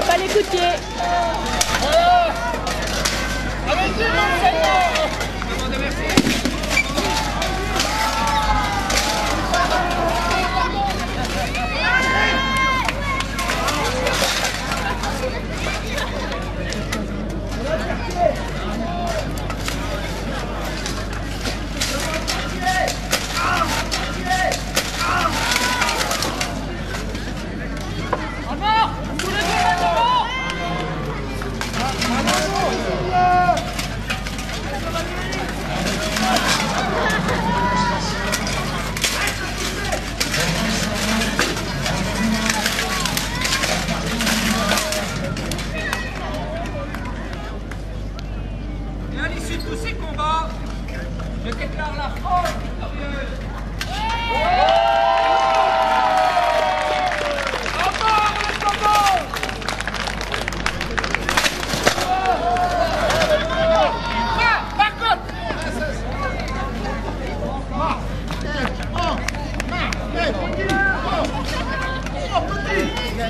aura pas les je déclare la France victorieuse. À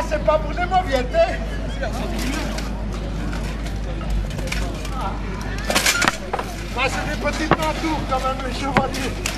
Ah, c'est pas pour les hein Ah, c'est des petites mantours quand même, les chevaliers